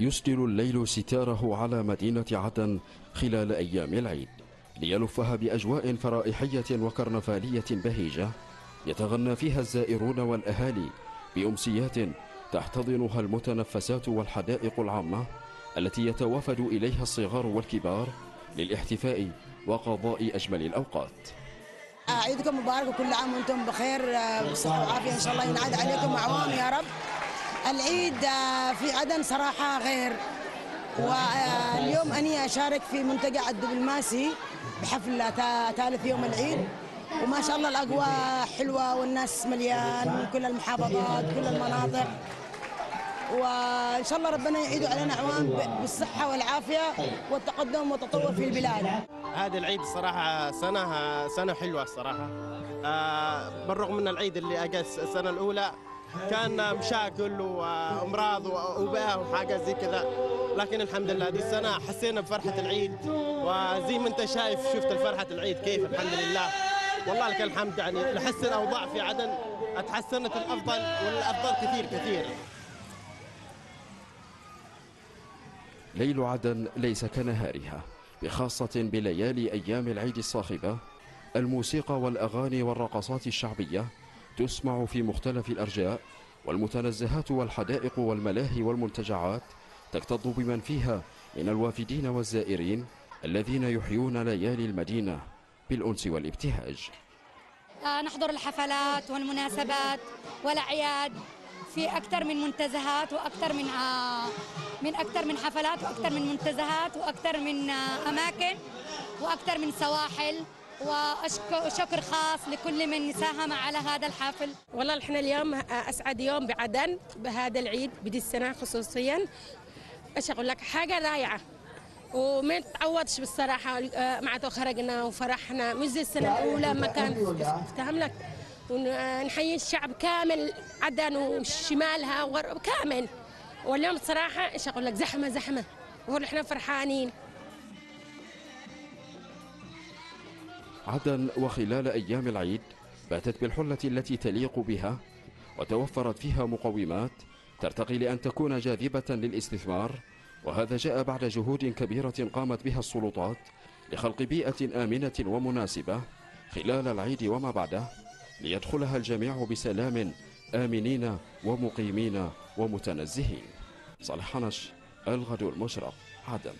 يسدل الليل ستاره على مدينة عدن خلال أيام العيد ليلفها بأجواء فرائحية وكرنفالية بهيجة يتغنى فيها الزائرون والأهالي بأمسيات تحتضنها المتنفسات والحدائق العامة التي يتوافد إليها الصغار والكبار للاحتفاء وقضاء أجمل الأوقات. عيدكم مبارك وكل عام وأنتم بخير بصحة وعافية. إن شاء الله ينعاد عليكم أعوام يا رب. العيد في عدن صراحة غير. واليوم أني أشارك في منتجع الدبلوماسي بحفل ثالث يوم العيد. وما شاء الله الأجواء حلوة والناس مليان من كل المحافظات كل المناطق. وإن شاء الله ربنا يعيد علينا أعوام بالصحة والعافية والتقدم والتطور في البلاد. هذا العيد الصراحة سنة سنة حلوة الصراحة آه بالرغم من العيد اللي أجى السنة الأولى كان مشاكل وأمراض وأوبئة وحاجات زي كذا. لكن الحمد لله دي السنة حسينا بفرحة العيد. وزي ما أنت شايف شفت الفرحة العيد كيف؟ الحمد لله. والله لك الحمد يعني لحس الأوضاع في عدن اتحسنت الأفضل والأفضل كثير كثير. ليل عدن ليس كنهارها بخاصة بليالي أيام العيد الصاخبة. الموسيقى والأغاني والرقصات الشعبية تسمع في مختلف الأرجاء والمتنزهات والحدائق والملاهي والمنتجعات تكتظ بمن فيها من الوافدين والزائرين الذين يحيون ليالي المدينة بالأنس والابتهاج. نحضر الحفلات والمناسبات والأعياد في أكثر من منتزهات وأكثر من من أكثر من حفلات وأكثر من منتزهات وأكثر من أماكن وأكثر من سواحل. وشكر خاص لكل من ساهم على هذا الحفل. والله إحنا اليوم أسعد يوم بعدن بهذا العيد بدي السنة خصوصيا. إيش أقول لك حاجة رائعة. وما تعوضش بالصراحة مع خرجنا وفرحنا. مش زي السنة الأولى ما كان افتهم لك؟ ونحيي الشعب كامل عدن وشمالها وغرب كامل. واليوم صراحة إيش أقول لك؟ زحمه زحمة. إحنا فرحانين. عدن وخلال أيام العيد باتت بالحلة التي تليق بها وتوفرت فيها مقومات ترتقي لأن تكون جاذبة للاستثمار وهذا جاء بعد جهود كبيرة قامت بها السلطات لخلق بيئة آمنة ومناسبة خلال العيد وما بعده ليدخلها الجميع بسلام آمنين ومقيمين ومتنزهين. صالح حنش الغد المشرق عدن.